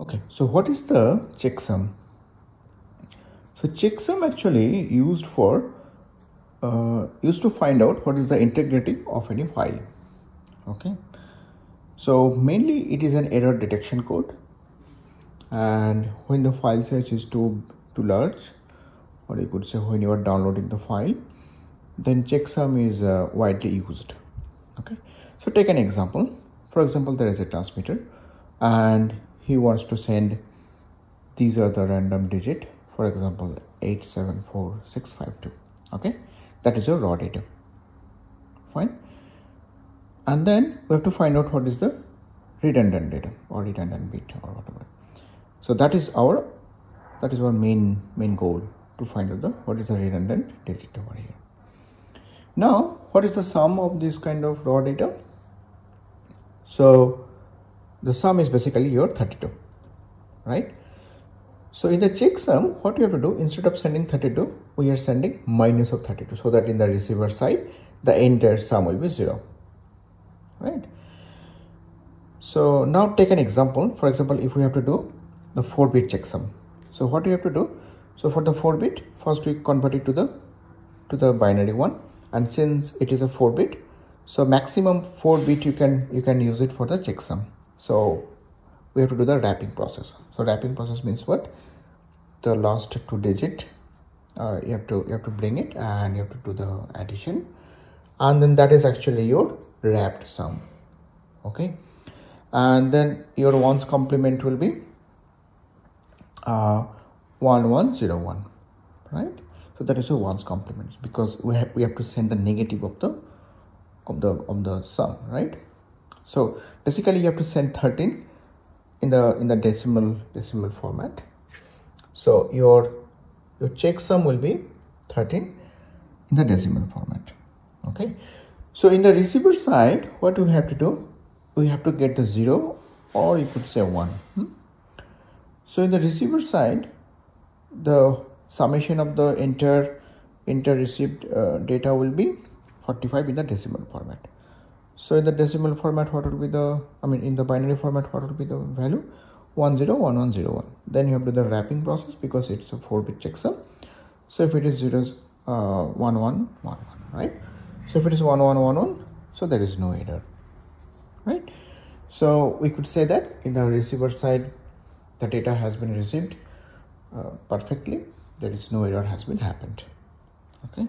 Okay, so what is the checksum? So checksum actually used for uh, used to find out what is the integrity of any file. Okay, so mainly it is an error detection code, and when the file size is too too large, or you could say when you are downloading the file, then checksum is uh, widely used. Okay, so take an example. For example, there is a transmitter, and he wants to send these are the random digit for example 874652 okay? That is your raw data. Fine? And then we have to find out what is the redundant data or redundant bit or whatever. So that is our that is our main main goal to find out the what is the redundant digit over here. Now what is the sum of this kind of raw data? So the sum is basically your 32 right? So in the checksum what you have to do instead of sending 32 we are sending minus of 32 so that in the receiver side the entire sum will be zero right? So now take an example. For example if we have to do the 4 bit checksum so what you have to do so for the 4 bit first we convert it to the to the binary one and since it is a 4 bit so maximum 4 bit you can you can use it for the checksum so we have to do the wrapping process. So wrapping process means what? The last two digit uh, you have to you have to bring it and you have to do the addition. And then that is actually your wrapped sum. Okay? And then your ones complement will be uh 1101 right? So that is your ones complement because we have we have to send the negative of the of the of the sum. Right so basically you have to send 13 in the in the decimal decimal format. So your your checksum will be 13 in the decimal format. Okay? So in the receiver side what we have to do we have to get the zero or you could say one. Hmm? so in the receiver side the summation of the inter inter received uh, data will be 45 in the decimal format so in the decimal format what will be the i mean in the binary format what will be the value? 101101 then you have to do the wrapping process because it's a 4 bit checksum. So if it is zeros uh 1111 right? So if it is 1111 so there is no error right? So we could say that in the receiver side the data has been received uh, perfectly. There is no error has been happened okay